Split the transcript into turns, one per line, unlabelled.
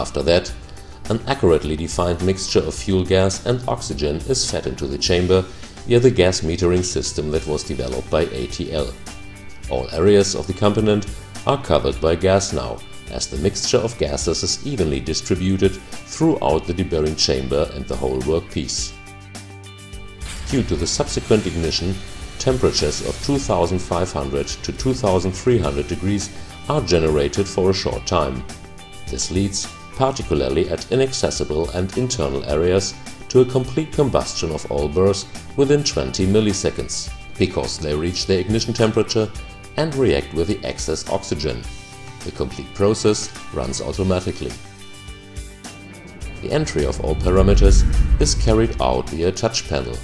After that, an accurately defined mixture of fuel gas and oxygen is fed into the chamber via the gas metering system that was developed by ATL. All areas of the component are covered by gas now, as the mixture of gases is evenly distributed throughout the deburring chamber and the whole workpiece. Due to the subsequent ignition, temperatures of 2500 to 2300 degrees are generated for a short time. This leads, particularly at inaccessible and internal areas, to a complete combustion of all burrs within 20 milliseconds, because they reach their ignition temperature and react with the excess oxygen. The complete process runs automatically. The entry of all parameters is carried out via touch panel